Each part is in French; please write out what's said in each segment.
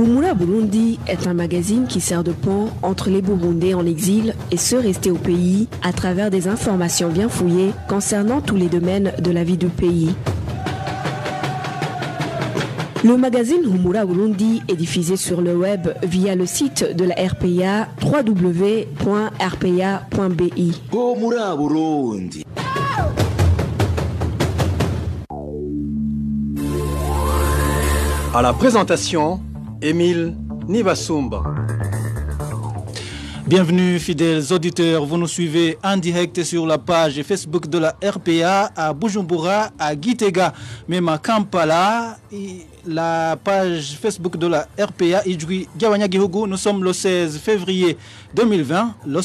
Humura Burundi est un magazine qui sert de pont entre les Burundais en exil et ceux restés au pays à travers des informations bien fouillées concernant tous les domaines de la vie du pays. Le magazine Humura Burundi est diffusé sur le web via le site de la RPA www.rpa.bi. Humura Burundi. À la présentation, Émile Nivasumba. Bienvenue fidèles auditeurs, vous nous suivez en direct sur la page Facebook de la RPA à Bujumbura, à Gitega, même à Kampala, la page Facebook de la RPA. Nous sommes le 16 février 2020. Le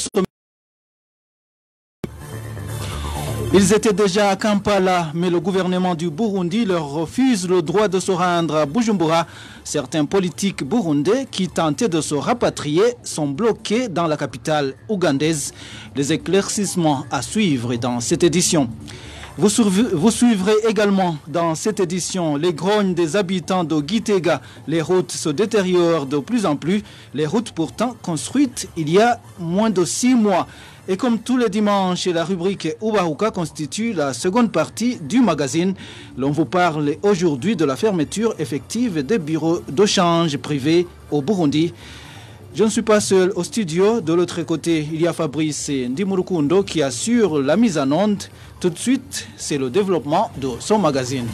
Ils étaient déjà à Kampala, mais le gouvernement du Burundi leur refuse le droit de se rendre à Bujumbura. Certains politiques burundais qui tentaient de se rapatrier sont bloqués dans la capitale ougandaise. Les éclaircissements à suivre dans cette édition. Vous, suivrez également dans cette édition les grognes des habitants de Gitega. Les routes se détériorent de plus en plus, les routes pourtant construites il y a moins de six mois. Et comme tous les dimanches, la rubrique Ubahuka constitue la seconde partie du magazine. L'on vous parle aujourd'hui de la fermeture effective des bureaux de change privés au Burundi. Je ne suis pas seul au studio. De l'autre côté, il y a Fabrice Ndimurukundo qui assure la mise en onde. Tout de suite, c'est le développement de son magazine.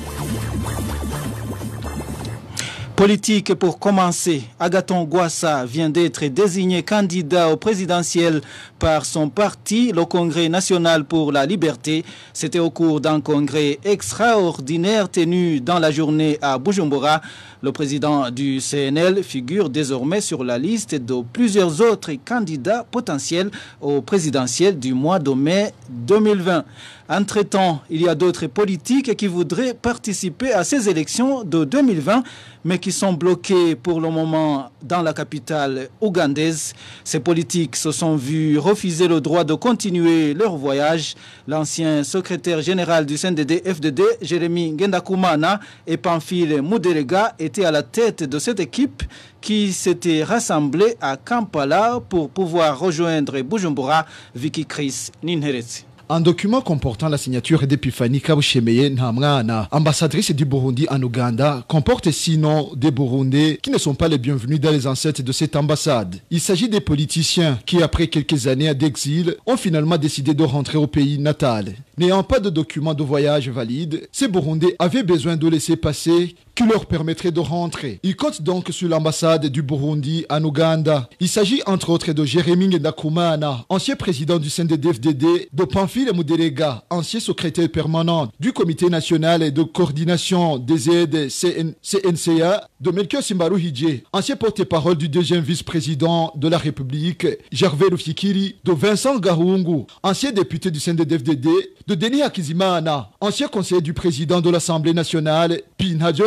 Politique pour commencer, Agaton Gwassa vient d'être désigné candidat au présidentiel par son parti, le Congrès national pour la liberté. C'était au cours d'un congrès extraordinaire tenu dans la journée à Bujumbura. Le président du CNL figure désormais sur la liste de plusieurs autres candidats potentiels au présidentiel du mois de mai 2020. Entre-temps, il y a d'autres politiques qui voudraient participer à ces élections de 2020, mais qui sont bloqués pour le moment dans la capitale ougandaise. Ces politiques se sont vus refuser le droit de continuer leur voyage. L'ancien secrétaire général du CNDD-FDD, Jérémy Gendakumana et Pamphile Mouderega étaient à la tête de cette équipe qui s'était rassemblée à Kampala pour pouvoir rejoindre Bujumbura, Vicky Chris Ninherezi. Un document comportant la signature d'Epiphanie Kabushemeye Ntamwana, ambassadrice du Burundi en Ouganda, comporte sinon des Burundais qui ne sont pas les bienvenus dans les ancêtres de cette ambassade. Il s'agit des politiciens qui, après quelques années d'exil, ont finalement décidé de rentrer au pays natal. N'ayant pas de document de voyage valide, ces Burundais avaient besoin de laisser passer leur permettrait de rentrer. Ils comptent donc sur l'ambassade du Burundi en Ouganda. Il s'agit entre autres de Jérémy Ndakumana, ancien président du CNDD-FDD, de Pamphile Mouderega, ancien secrétaire permanent du Comité national de coordination des aides CNCA, de Melchior Simbaru Hidje, ancien porte-parole du deuxième vice-président de la République, Gervais Lufikiri, de Vincent Garungu, ancien député du CNDD-FDD, de Denis Akizimana, ancien conseiller du président de l'Assemblée nationale, Pinhadjo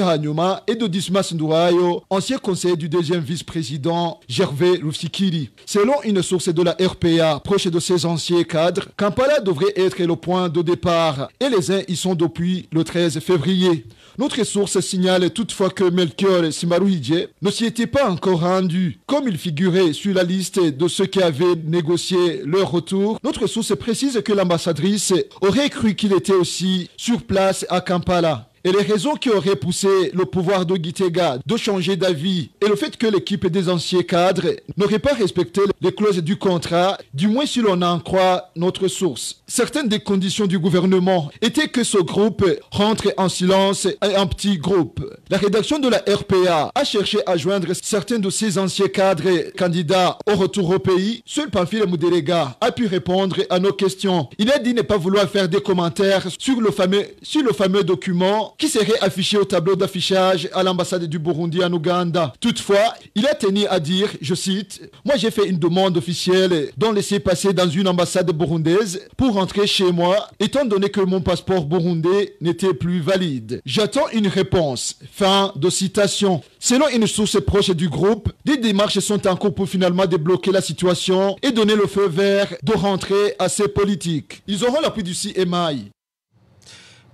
Et de Dismas Ndouayo, ancien conseiller du deuxième vice-président, Gervais Rufikiri. Selon une source de la RPA proche de ces anciens cadres, Kampala devrait être le point de départ, et les uns y sont depuis le 13 février. Notre source signale toutefois que Melchior Simaruhidje ne s'y était pas encore rendu, comme il figurait sur la liste de ceux qui avaient négocié leur retour. Notre source précise que l'ambassadrice aurait cru qu'il était aussi sur place à Kampala. Et les raisons qui auraient poussé le pouvoir de Gitega de changer d'avis et le fait que l'équipe des anciens cadres n'aurait pas respecté les clauses du contrat, du moins si l'on en croit notre source. Certaines des conditions du gouvernement étaient que ce groupe rentre en silence et en petit groupe. La rédaction de la RPA a cherché à joindre certains de ces anciens cadres candidats au retour au pays. Seul Pamphile Moudelega a pu répondre à nos questions. Il a dit ne pas vouloir faire des commentaires sur le fameux, sur le fameux document qui serait affiché au tableau d'affichage à l'ambassade du Burundi en Ouganda. Toutefois, il a tenu à dire, je cite, Moi j'ai fait une demande officielle d'en laisser passer dans une ambassade burundaise pour rentrer chez moi, étant donné que mon passeport burundais n'était plus valide. J'attends une réponse. Fin de citation. Selon une source proche du groupe, des démarches sont en cours pour finalement débloquer la situation et donner le feu vert de rentrer à ces politiques. Ils auront l'appui du CMI.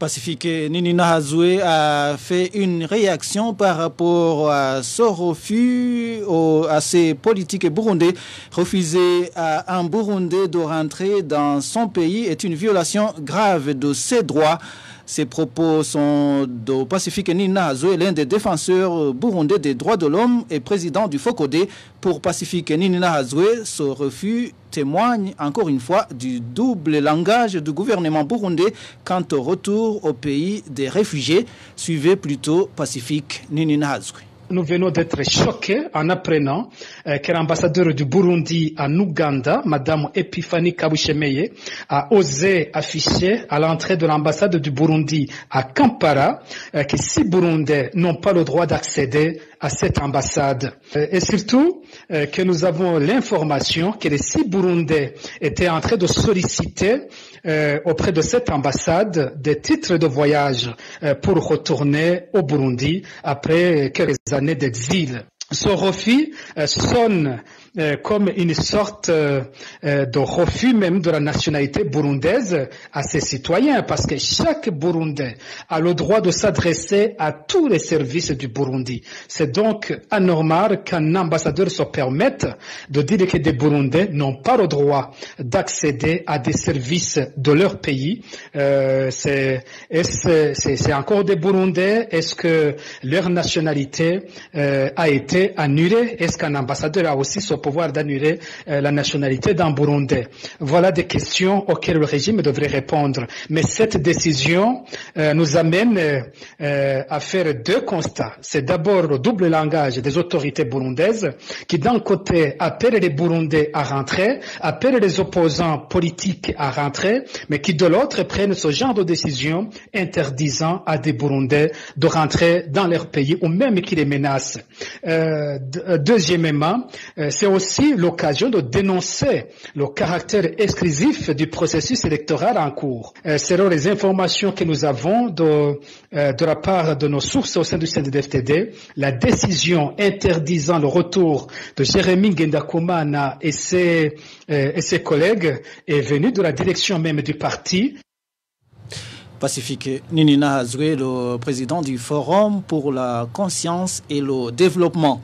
Pacifique Ninina Hazoué a fait une réaction par rapport à ce refus à ces politiques burundais. Refuser à un Burundais de rentrer dans son pays est une violation grave de ses droits. Ces propos sont de Pacifique Nina Hazoué, l'un des défenseurs burundais des droits de l'homme et président du FOCODE. Pour Pacifique Nina ce refus témoigne encore une fois du double langage du gouvernement burundais quant au retour au pays des réfugiés. Suivez plutôt Pacifique Nina nous venons d'être choqués en apprenant euh, que l'ambassadeur du Burundi en Ouganda, Madame Epiphanie Kabushemeye, a osé afficher à l'entrée de l'ambassade du Burundi à Kampala euh, que six Burundais n'ont pas le droit d'accéder à cette ambassade. Euh, et surtout que nous avons l'information que les six Burundais étaient en train de solliciter euh, auprès de cette ambassade des titres de voyage euh, pour retourner au Burundi après quelques années d'exil. Ce refus euh, sonne euh, comme une sorte euh, de refus même de la nationalité burundaise à ses citoyens, parce que chaque Burundais a le droit de s'adresser à tous les services du Burundi. C'est donc anormal qu'un ambassadeur se permette de dire que des Burundais n'ont pas le droit d'accéder à des services de leur pays. Euh, c'est encore des Burundais? Est-ce que leur nationalité euh, a été annulée Est-ce qu'un ambassadeur a aussi son pouvoir d'annuler euh, la nationalité d'un Burundais? Voilà des questions auxquelles le régime devrait répondre. Mais cette décision euh, nous amène euh, à faire deux constats. C'est d'abord le double langage des autorités burundaises qui d'un côté appellent les Burundais à rentrer, appellent les opposants politiques à rentrer, mais qui de l'autre prennent ce genre de décision interdisant à des Burundais de rentrer dans leur pays ou même qui les menacent. Deuxièmement, c'est aussi l'occasion de dénoncer le caractère exclusif du processus électoral en cours. Euh, selon les informations que nous avons de, euh, de la part de nos sources au sein du CNDD-FTD, la décision interdisant le retour de Jérémy Gendakumana et ses, euh, et ses collègues est venue de la direction même du parti. Pacifique Ninina Hazoué, le président du Forum pour la conscience et le développement.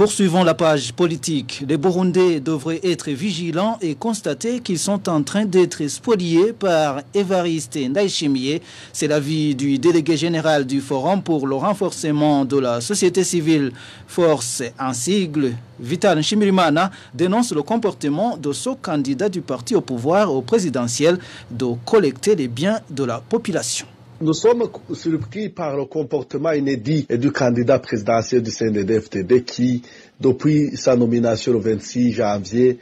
Poursuivons la page politique. Les Burundais devraient être vigilants et constater qu'ils sont en train d'être spoliés par Evariste Ndaïchimie. C'est l'avis du délégué général du Forum pour le renforcement de la société civile. Force en sigle, Vital Chimirimana dénonce le comportement de ce candidat du parti au pouvoir au présidentiel de collecter les biens de la population. Nous sommes surpris par le comportement inédit du candidat présidentiel du CNDD-FTD qui, depuis sa nomination le 26 janvier,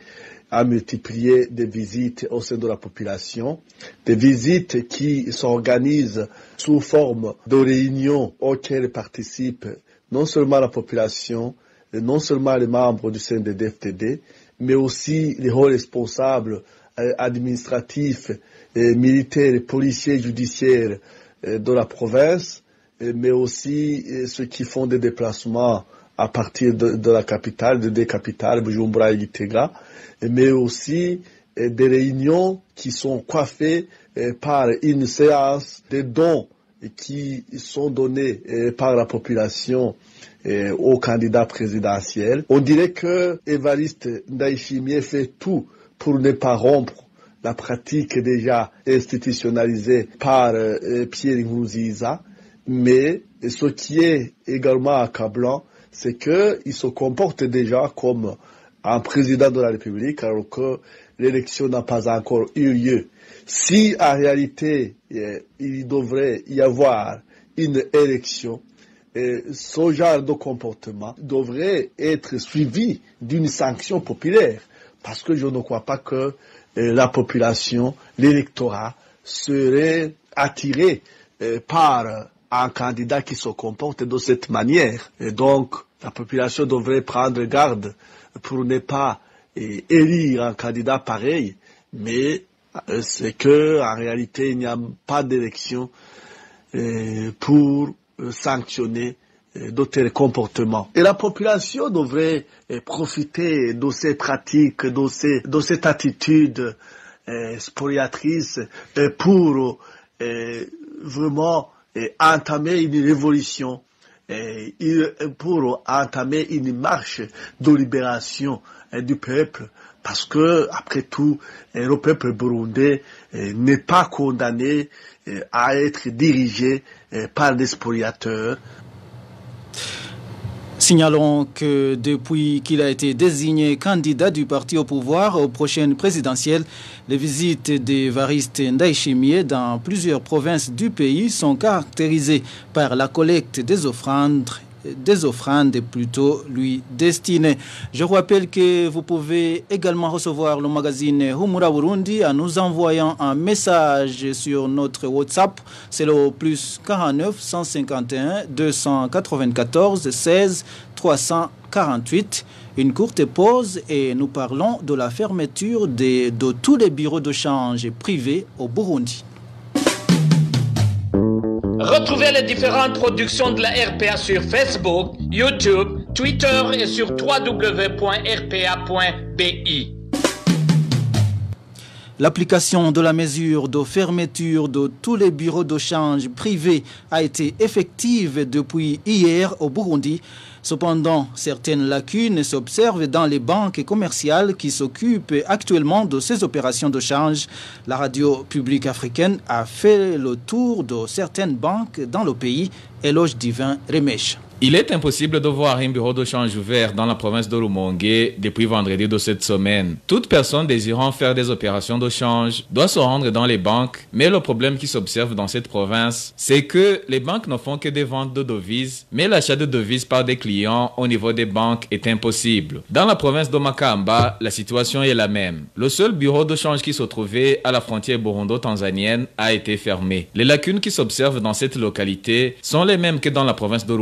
a multiplié des visites au sein de la population, des visites qui s'organisent sous forme de réunions auxquelles participent non seulement la population, non seulement les membres du CNDD-FTD, mais aussi les hauts responsables euh, administratifs, militaires, policiers, judiciaires euh, de la province, euh, mais aussi euh, ceux qui font des déplacements à partir de, la capitale, de des capitales, Bujumbura et Gitega, mais aussi des réunions qui sont coiffées par une séance de dons qui sont donnés par la population au candidat présidentiel. On dirait que Evariste Ndaïchimie fait tout pour ne pas rompre la pratique déjà institutionnalisée par euh, Pierre Nkurunziza, mais ce qui est également accablant, c'est qu'il se comporte déjà comme un président de la République alors que l'élection n'a pas encore eu lieu. Si en réalité euh, il devrait y avoir une élection, euh, ce genre de comportement devrait être suivi d'une sanction populaire parce que je ne crois pas que la population, l'électorat serait attiré euh, par un candidat qui se comporte de cette manière. Et donc, la population devrait prendre garde pour ne pas euh, élire un candidat pareil, mais euh, c'est que en réalité il n'y a pas d'élection pour sanctionner tels comportements. Et la population devrait eh, profiter de ces pratiques, de, ces, de cette attitude eh, spoliatrice eh, pour vraiment entamer une révolution pour entamer une marche de libération du peuple parce que après tout le peuple burundais n'est pas condamné à être dirigé par des spoliateurs Signalons que depuis qu'il a été désigné candidat du parti au pouvoir aux prochaines présidentielles, les visites des varistes Ndaïchimier dans plusieurs provinces du pays sont caractérisées par la collecte des offrandes des offrandes plutôt lui destinées. Je vous rappelle que vous pouvez également recevoir le magazine Humura Burundi en nous envoyant un message sur notre WhatsApp. C'est le plus 49 151 294 16 348. Une courte pause et nous parlons de la fermeture de, de tous les bureaux de change privés au Burundi. Retrouvez les différentes productions de la RPA sur Facebook, YouTube, Twitter et sur www.rpa.bi. L'application de la mesure de fermeture de tous les bureaux de change privés a été effective depuis hier au Burundi. Cependant, certaines lacunes s'observent dans les banques commerciales qui s'occupent actuellement de ces opérations de change. La radio publique africaine a fait le tour de certaines banques dans le pays. Éloge divin Remèche. Il est impossible de voir un bureau de change ouvert dans la province de Rumongue depuis vendredi de cette semaine. Toute personne désirant faire des opérations de change doit se rendre dans les banques, mais le problème qui s'observe dans cette province, c'est que les banques ne font que des ventes de devises, mais l'achat de devises par des clients au niveau des banques est impossible. Dans la province de Makamba, la situation est la même. Le seul bureau de change qui se trouvait à la frontière burundo-tanzanienne a été fermé. Les lacunes qui s'observent dans cette localité sont les mêmes que dans la province de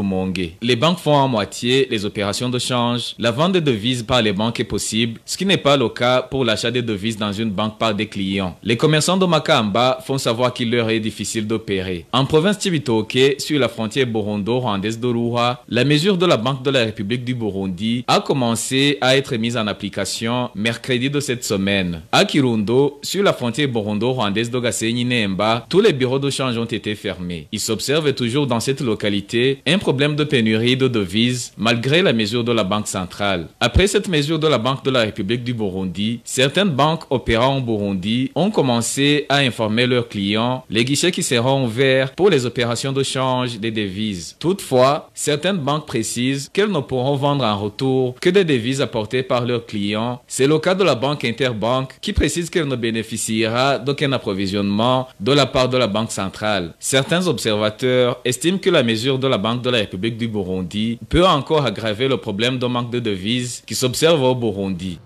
Les banques font en moitié les opérations de change. La vente de devises par les banques est possible, ce qui n'est pas le cas pour l'achat de devises dans une banque par des clients. Les commerçants de Makamba font savoir qu'il leur est difficile d'opérer. En province Tibitoke, sur la frontière burundo-rwandaise d'Oruha, la mesure de la Banque de la République du Burundi a commencé à être mise en application mercredi de cette semaine. À Kirundo, sur la frontière burundo-rwandaise d'Ogasenyi-Nemba, tous les bureaux de change ont été fermés. Il s'observe toujours dans cette localité un problème de de devises malgré la mesure de la Banque centrale. Après cette mesure de la Banque de la République du Burundi, certaines banques opérant au Burundi ont commencé à informer leurs clients les guichets qui seront ouverts pour les opérations de change des devises. Toutefois, certaines banques précisent qu'elles ne pourront vendre en retour que des devises apportées par leurs clients. C'est le cas de la banque Interbank qui précise qu'elle ne bénéficiera d'aucun approvisionnement de la part de la Banque centrale. Certains observateurs estiment que la mesure de la Banque de la République du Burundi peut encore aggraver le problème de manque de devises qui s'observe au Burundi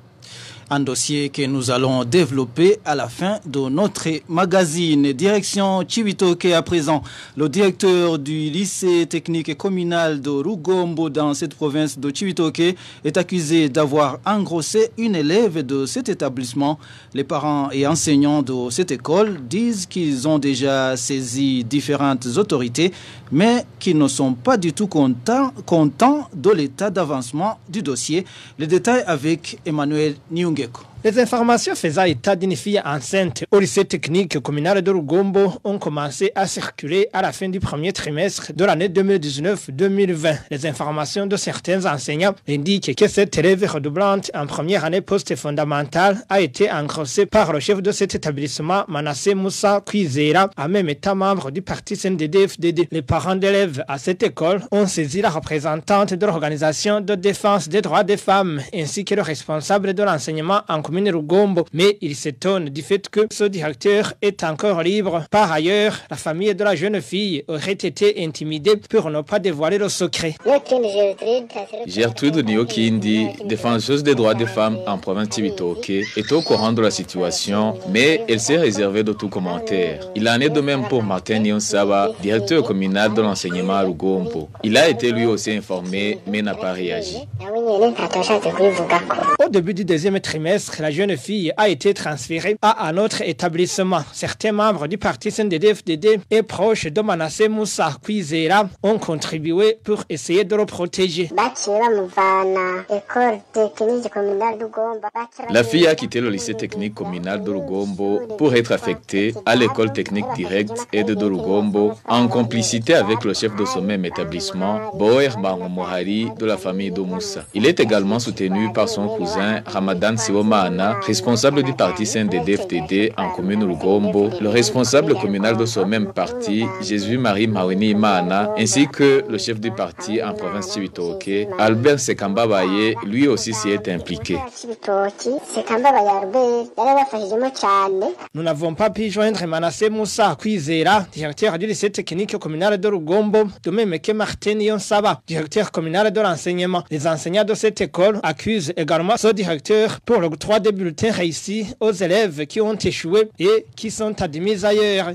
un dossier que nous allons développer à la fin de notre magazine. Direction Chibitoke à présent. Le directeur du lycée technique communal de Rugombo dans cette province de Chibitoke est accusé d'avoir engrossé une élève de cet établissement. Les parents et enseignants de cette école disent qu'ils ont déjà saisi différentes autorités, mais qu'ils ne sont pas du tout contents, contents de l'état d'avancement du dossier. Les détails avec Emmanuel Гек. Les informations faisant état d'une fille enceinte au lycée technique communal de Rugombo ont commencé à circuler à la fin du premier trimestre de l'année 2019-2020. Les informations de certains enseignants indiquent que cette élève redoublante en première année post-fondamentale a été engrossée par le chef de cet établissement, Manassé Moussa Kwizera, en même état membre du parti CNDD-FDD. Les parents d'élèves à cette école ont saisi la représentante de l'organisation de défense des droits des femmes ainsi que le responsable de l'enseignement en commune Rugombo, mais il s'étonne du fait que ce directeur est encore libre. Par ailleurs, la famille de la jeune fille aurait été intimidée pour ne pas dévoiler le secret. Gertrude Nyokindi, défenseuse des droits des femmes en province Tibitoke, est au courant de la situation, mais elle s'est réservée de tout commentaire. Il en est de même pour Martin Nyonsaba, directeur communal de l'enseignement à Rugombo. Il a été lui aussi informé, mais n'a pas réagi. Au début du deuxième trimestre, la jeune fille a été transférée à un autre établissement. Certains membres du parti CNDD-FDD et proches de Manasseh Moussa Kwizera ont contribué pour essayer de le protéger. La fille a quitté le lycée technique communal de Lugombo pour être affectée à l'école technique directe et de Dorugombo en complicité avec le chef de ce même établissement, Boer Mohari de la famille d'Omoussa. Il est également soutenu par son cousin Ramadan Responsable du parti CNDD-FDD en commune Lugombo, le responsable communal de ce même parti, Jésus-Marie Maweni Imana, ainsi que le chef du parti en province Chibitoke, Albert Sekamba Baye, lui aussi s'y est impliqué. Nous n'avons pas pu joindre Manasseh Moussa Kwizera, directeur du lycée technique communal de Rugombo, de même que Martin Yonsaba, directeur communal de l'enseignement. Les enseignants de cette école accusent également ce directeur pour l'octroi des bulletins réussis aux élèves qui ont échoué et qui sont admis ailleurs.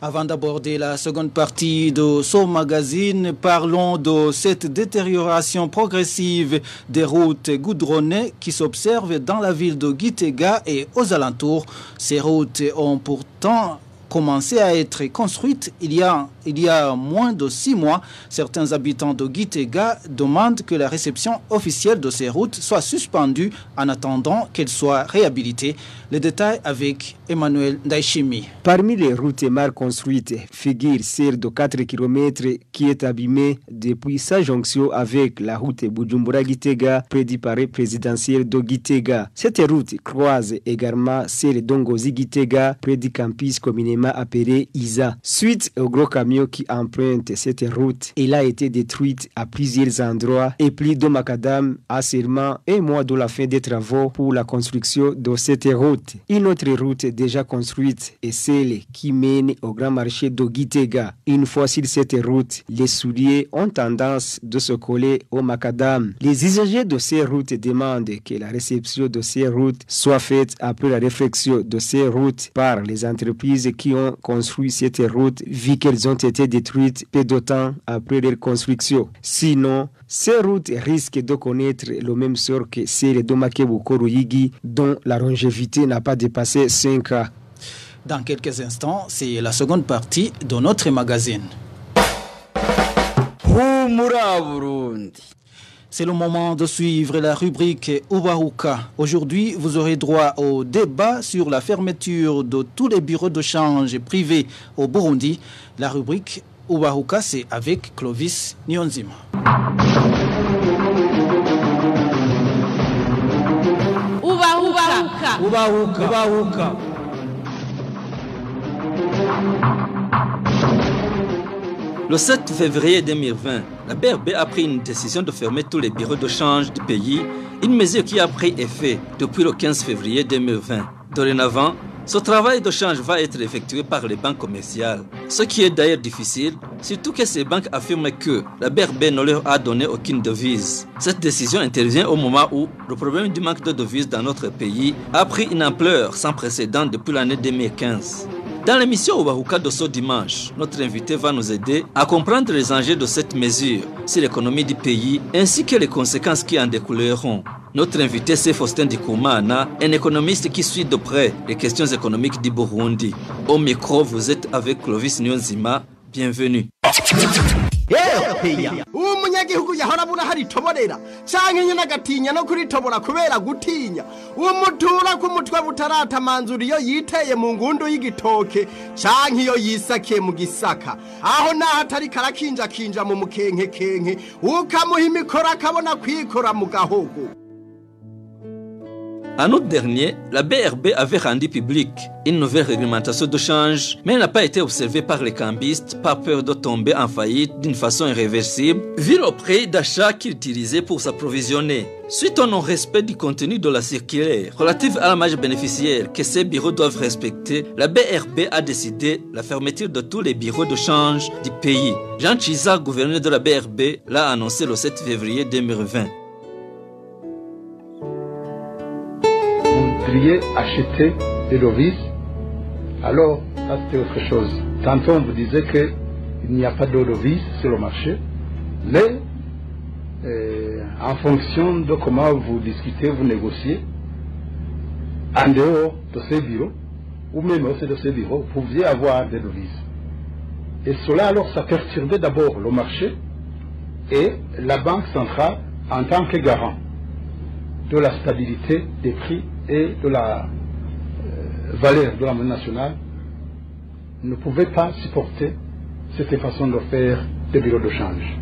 Avant d'aborder la seconde partie de ce magazine, parlons de cette détérioration progressive des routes goudronnées qui s'observe dans la ville de Gitega et aux alentours. Ces routes ont pourtant commencé à être construites il y a, il y a moins de six mois. Certains habitants de Gitega demandent que la réception officielle de ces routes soit suspendue en attendant qu'elles soient réhabilitées. Les détails avec Emmanuel Daishimi. Parmi les routes mal construites figure celle de 4 km qui est abîmée depuis sa jonction avec la route Bujumbura-Gitega près du palais présidentiel de Gitega. Cette route croise également celle d'Ongozi-Gitega du campus communément appelé Isa. Suite au gros camion qui emprunte cette route, elle a été détruite à plusieurs endroits et plus de macadam à seulement un mois de la fin des travaux pour la construction de cette route. Une autre route déjà construite est celle qui mène au grand marché de Gitega. Une fois sur cette route, les souliers ont tendance de se coller au macadam. Les usagers de ces routes demandent que la réception de ces routes soit faite après la réflexion de ces routes par les entreprises qui ont construit cette route vu qu'elles ont été détruites peu de temps après leur construction. Sinon, ces routes risquent de connaître le même sort que celle de Makebuko-Ruyigi dont la longévité n'a pas dépassé 5 ans. Dans quelques instants, c'est la seconde partie de notre magazine. C'est le moment de suivre la rubrique Ubahuka. Aujourd'hui, vous aurez droit au débat sur la fermeture de tous les bureaux de change privés au Burundi. La rubrique Ubahuka, c'est avec Clovis Nyonzima. Ubahuka. Ubahuka. Le 7 février 2020, la BRB a pris une décision de fermer tous les bureaux de change du pays, une mesure qui a pris effet depuis le 15 février 2020. Dorénavant, ce travail de change va être effectué par les banques commerciales, ce qui est d'ailleurs difficile, surtout que ces banques affirment que la BRB ne leur a donné aucune devise. Cette décision intervient au moment où le problème du manque de devises dans notre pays a pris une ampleur sans précédent depuis l'année 2015. Dans l'émission Obahuka ce dimanche, notre invité va nous aider à comprendre les enjeux de cette mesure sur l'économie du pays ainsi que les conséquences qui en découleront. Notre invité, c'est Faustin Dikoumana, un économiste qui suit de près les questions économiques du Burundi. Au micro, vous êtes avec Clovis Nyonzima. Bienvenue. Uwo munyagihugu yahora abura hari itoborera canke nyene agatinya no kuritobora kubera gutinya. Uwo mutura ku mutwe butaratamanzura iyo yiteye mu ngundu y'igitoke. Canke iyo yisakiye mu gisaka. Aho naho atari karakinjakinja mu mukenkekenke. Ukamuha imikoro akabona kwikora mu gahogo. En août dernier, la BRB avait rendu public une nouvelle réglementation de change, mais elle n'a pas été observée par les cambistes par peur de tomber en faillite d'une façon irréversible, vu le prix d'achat qu'ils utilisaient pour s'approvisionner. Suite au non-respect du contenu de la circulaire relative à la marge bénéficiaire que ces bureaux doivent respecter, la BRB a décidé la fermeture de tous les bureaux de change du pays. Jean Chiza, gouverneur de la BRB, l'a annoncé le 7 février 2020. Voudriez acheter des devises, alors ça c'était autre chose. Tantôt on vous disait qu'il n'y a pas de devises sur le marché, mais euh, en fonction de comment vous discutez, vous négociez, en dehors de ces bureaux, ou même au sein de ces bureaux, vous pouviez avoir des devises. Et cela, alors, ça perturbait d'abord le marché et la Banque centrale en tant que garant de la stabilité des prix et de la euh, valeur de la monnaie nationale ne pouvait pas supporter cette façon de faire des bureaux de change.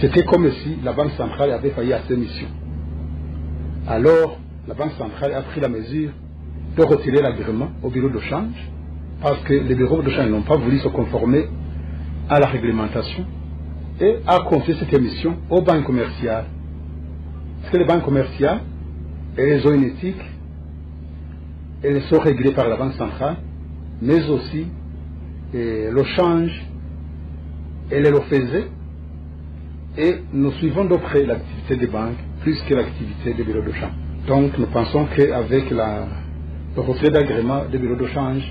C'était comme si la Banque centrale avait failli à ses missions. Alors, la Banque centrale a pris la mesure de retirer l'agrément au bureau de change parce que les bureaux de change n'ont pas voulu se conformer à la réglementation et a confié cette mission aux banques commerciales. Parce que les banques commerciales, elles ont une éthique, elles sont réglées par la Banque centrale, mais aussi et le change, elle le faisait, et nous suivons de près l'activité des banques plus que l'activité des bureaux de change. Donc nous pensons qu'avec le retrait d'agrément des bureaux de change,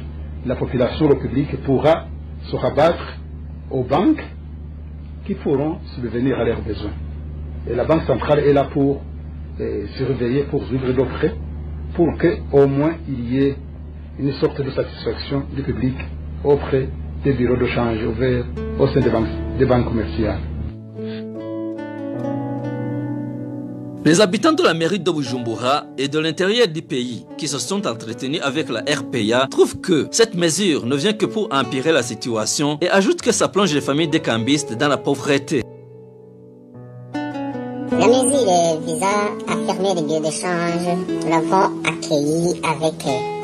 la population, le public pourra se rabattre aux banques qui pourront subvenir à leurs besoins. Et la Banque centrale est là pour surveiller, pour suivre de près, pour qu'au moins il y ait une sorte de satisfaction du public auprès des bureaux de change ouverts au sein des banques, des banques commerciales. Les habitants de la mairie de Bujumbura et de l'intérieur du pays qui se sont entretenus avec la RPA trouvent que cette mesure ne vient que pour empirer la situation et ajoutent que ça plonge les familles des cambistes dans la pauvreté. À fermer les bureaux d'échange, nous l'avons accueilli avec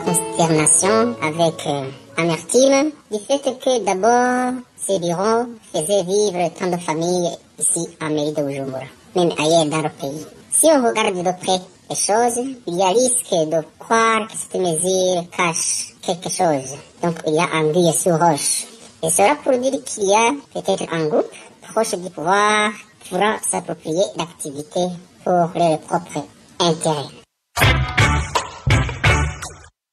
consternation, avec amertume, du fait que d'abord, ces bureaux faisaient vivre tant de familles ici en mairie de Bujumbura, même ailleurs dans le pays. Si on regarde de près les choses, il y a risque de croire que cette mesure cache quelque chose. Donc il y a anguille sur roche. Et cela pour dire qu'il y a peut-être un groupe proche du pouvoir pourra s'approprier l'activité pour leur propre intérêt.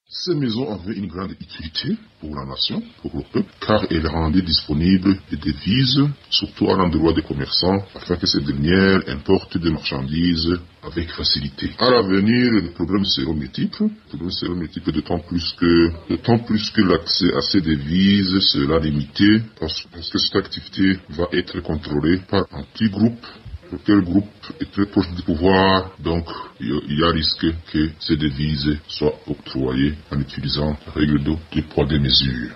Ces maisons avaient une grande utilité pour la nation, pour le peuple, car elles rendaient disponibles des devises, surtout à l'endroit des commerçants, afin que ces dernières importent des marchandises avec facilité. À l'avenir, le problème seront multiples. Le problème seront multiples d'autant plus que, d'autant plus que l'accès à ces devises sera limité, parce que cette activité va être contrôlée par un petit groupe quel groupe est très proche du pouvoir, donc il y a risque que ces devises soient octroyées en utilisant la règle de poids des mesures.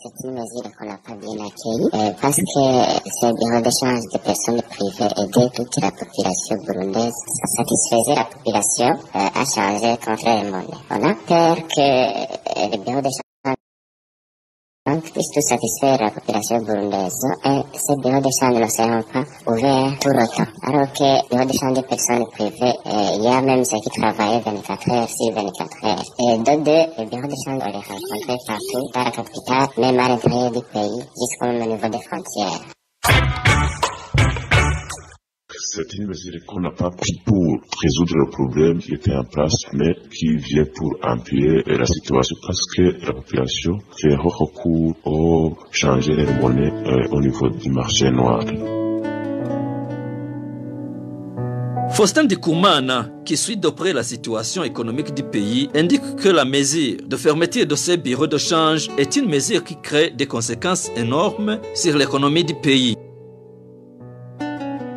C'est une mesure qu'on n'a pas bien accueillie parce que ce bureau d'échange de personnes privées aidait toute la population burundaise. Ça satisfaisait la population euh, à changer contre les monnaies. On a peur que euh, le bureau d'échange puisse tout satisfaire la population burundaise et ces bureaux d'échange ne seront pas ouverts tout le temps. Alors que bureaux d'échange des personnes privées, il y a même ceux qui travaillent 24 heures sur 24 heures. Et deux, les bureaux d'échange, on les rencontre partout, dans la capitale, même à l'intérieur du pays, jusqu'au niveau des frontières. C'est une mesure qu'on n'a pas pris pour résoudre le problème qui était en place, mais qui vient pour empirer la situation parce que la population fait recours au changer les monnaies euh, au niveau du marché noir. Faustin Dikoumana, qui suit de près la situation économique du pays, indique que la mesure de fermeture de ces bureaux de change est une mesure qui crée des conséquences énormes sur l'économie du pays.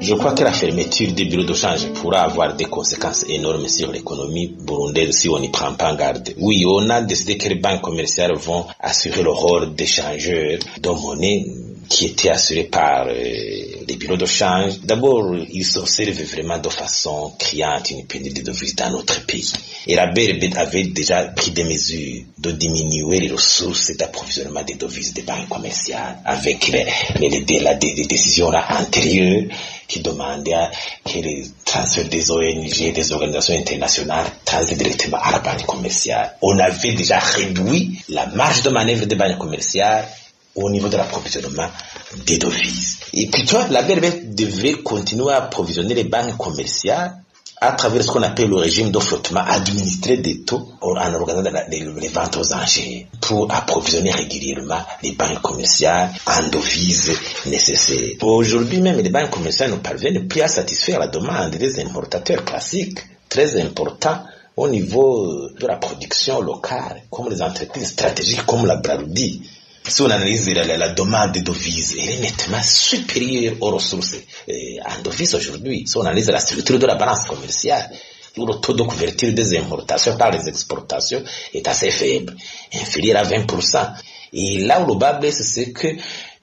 Je crois que la fermeture des bureaux de change pourra avoir des conséquences énormes sur l'économie burundaise si on n'y prend pas garde. Oui, on a décidé que les banques commerciales vont assurer le rôle d'échangeurs de monnaie qui était assuré par euh, de change. D'abord, ils observent vraiment de façon criante une pénurie de devises dans notre pays. Et la BRB avait déjà pris des mesures de diminuer les ressources d'approvisionnement des devises des banques commerciales avec les, décisions antérieures qui demandaient que les transferts des ONG, des organisations internationales, transitent directement à la banque commerciale. On avait déjà réduit la marge de manœuvre des banques commerciales au niveau de l'approvisionnement des devises. Et puis, tu vois, la BRB devrait continuer à approvisionner les banques commerciales à travers ce qu'on appelle le régime de flottement, administrer des taux en organisant les, ventes aux enchères pour approvisionner régulièrement les banques commerciales en devises nécessaires. Aujourd'hui même, les banques commerciales ne parviennent plus à satisfaire la demande des importateurs classiques très importants au niveau de la production locale, comme les entreprises stratégiques comme la Braroudi. Si on analyse la, demande de devises, elle est nettement supérieure aux ressources en devises aujourd'hui. Si on analyse la structure de la balance commerciale, le taux de couverture des importations par les exportations est assez faible, inférieur à 20%. Et là où le bas blesse, c'est que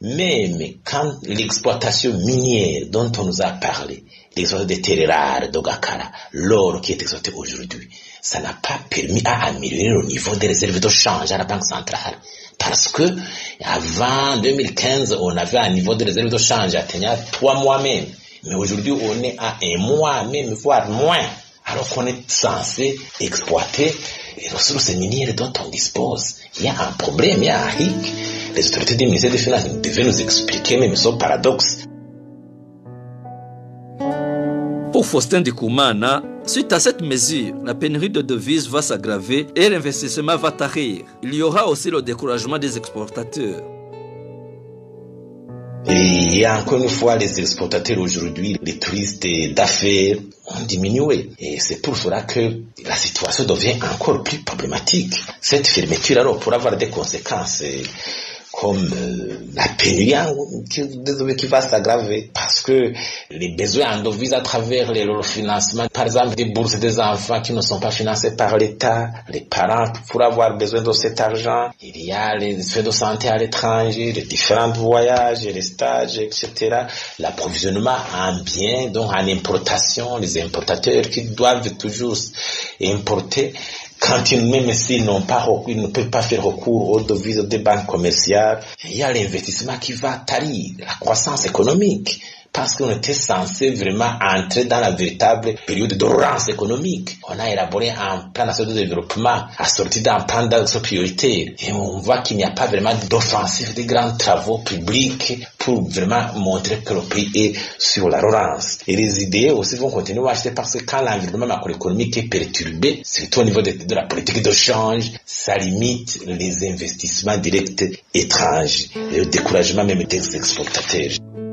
même quand l'exploitation minière dont on nous a parlé, l'exploitation des terres rares d'Ogakara, l'or qui est exploité aujourd'hui, ça n'a pas permis à améliorer le niveau des réserves de change à la Banque centrale. Parce que avant 2015, on avait un niveau de réserve de change atteignant trois mois même. Mais aujourd'hui, on est à un mois même, voire moins. Alors qu'on est censé exploiter les ressources minières dont on dispose. Il y a un problème, il y a un hic. Les autorités du ministère des Finances devaient nous expliquer même ce paradoxe. Pour Faustin de Koumana, suite à cette mesure, la pénurie de devises va s'aggraver et l'investissement va tarir. Il y aura aussi le découragement des exportateurs. Et encore une fois, les exportateurs aujourd'hui, les touristes d'affaires ont diminué. Et c'est pour cela que la situation devient encore plus problématique. Cette fermeture, alors, pourrait avoir des conséquences comme euh, la pénurie qui, va s'aggraver parce que les besoins en devises à travers les financements, par exemple des bourses des enfants qui ne sont pas financées par l'État, les parents pour avoir besoin de cet argent, il y a les frais de santé à l'étranger, les différents voyages, les stages, etc. L'approvisionnement en biens, donc en importation, les importateurs qui doivent toujours importer quand ils, même ils ne peuvent pas faire recours aux devises des banques commerciales, il y a l'investissement qui va tarir, la croissance économique. Parce qu'on était censé vraiment entrer dans la véritable période d'orange économique. On a élaboré un plan national de développement assorti d'un plan d'action prioritaire. Et on voit qu'il n'y a pas vraiment d'offensive, de grands travaux publics pour vraiment montrer que le pays est sur la relance. Et les idées aussi vont continuer à acheter parce que quand l'environnement macroéconomique est perturbé, surtout au niveau de, de la politique de change, ça limite les investissements directs étrangers, le découragement même des exportateurs.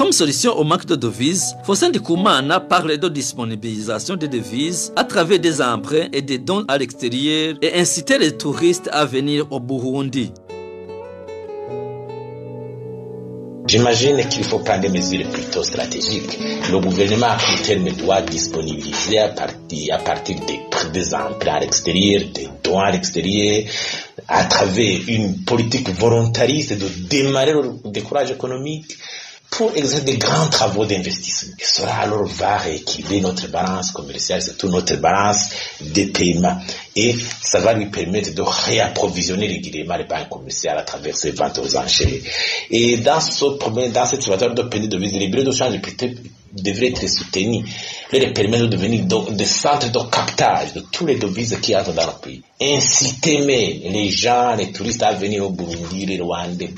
Comme solution au manque de devises, Fossin de Koumana parle de disponibilisation des devises à travers des emprunts et des dons à l'extérieur et inciter les touristes à venir au Burundi. J'imagine qu'il faut prendre des mesures plutôt stratégiques. Le gouvernement terme doit disponibiliser à partir, à partir des des emprunts à l'extérieur, des dons à l'extérieur, à travers une politique volontariste de démarrer le décourage économique pour exercer de grands travaux d'investissement. Et cela alors va rééquilibrer notre balance commerciale, surtout notre balance de paiement. Et ça va lui permettre de réapprovisionner régulièrement les banques commerciales à travers ces ventes aux enchères. Et dans ce problème, dans cette situation de pénurie de devises, les de change devraient être soutenus. Les permettre de devenir des centres de captage de tous les devises qui entrent dans le pays. Inciter même les gens, les touristes à venir au Burundi, les Rwandais,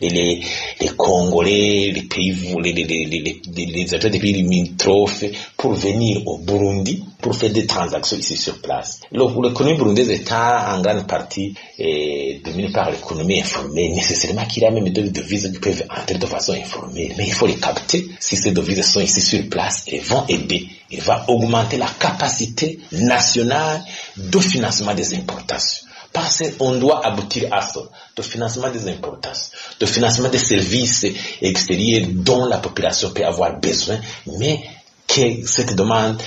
les, les, les Congolais, les pays, les, les, les, les, les des pays limitrophes pour venir au Burundi pour faire des transactions ici sur place. L'économie burundaise est en grande partie eh, dominée par l'économie informelle. Nécessairement qu'il y a même des devises qui peuvent entrer de façon informelle. Mais il faut les capter. Si ces devises sont ici sur place, elles vont aider. Elles vont augmenter la capacité nationale de financement des importations. Parce qu'on doit aboutir à ça, de financement des importations, de financement des services extérieurs dont la population peut avoir besoin, mais que cette demande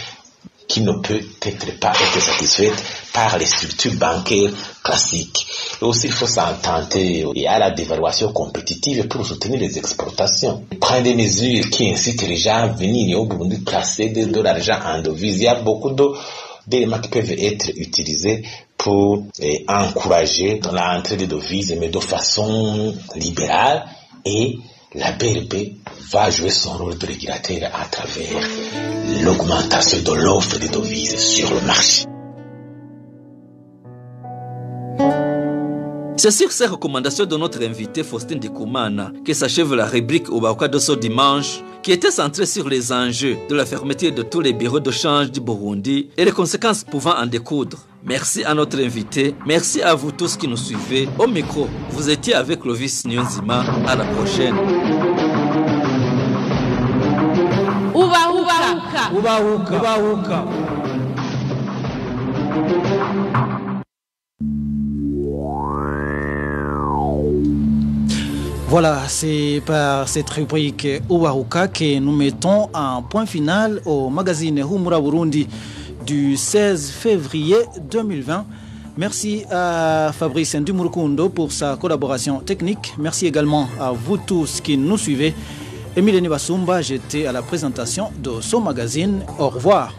qui ne peut être pas être satisfaite par les structures bancaires classiques. Et aussi, il faut s'ententer à la dévaluation compétitive pour soutenir les exportations. Prendre des mesures qui incitent les gens à venir au Burundi placer de, de l'argent en devise. Il y a beaucoup d'éléments qui peuvent être utilisés pour eh, encourager l'entrée des devises, mais de façon libérale et la BRB va jouer son rôle de régulateur à travers l'augmentation de l'offre de devises sur le marché. C'est sur ces recommandations de notre invité Faustin Dikoumana que s'achève la rubrique Obaoka de ce dimanche qui était centrée sur les enjeux de la fermeture de tous les bureaux de change du Burundi et les conséquences pouvant en découdre. Merci à notre invité, merci à vous tous qui nous suivez. Au micro, vous étiez avec Lovis Nyonzima. À la prochaine. Voilà, c'est par cette rubrique Uwaruka que nous mettons un point final au magazine Humura Burundi du 16 février 2020. Merci à Fabrice Ndumurukundo pour sa collaboration technique. Merci également à vous tous qui nous suivez. Emile Nibasumba, j'étais à la présentation de ce magazine. Au revoir.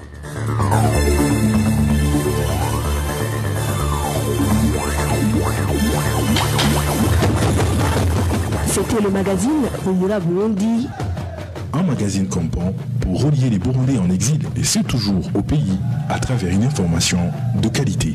C'était le magazine Humura Burundi. Un magazine comprend pour relier les Burundais en exil et c'est toujours au pays à travers une information de qualité.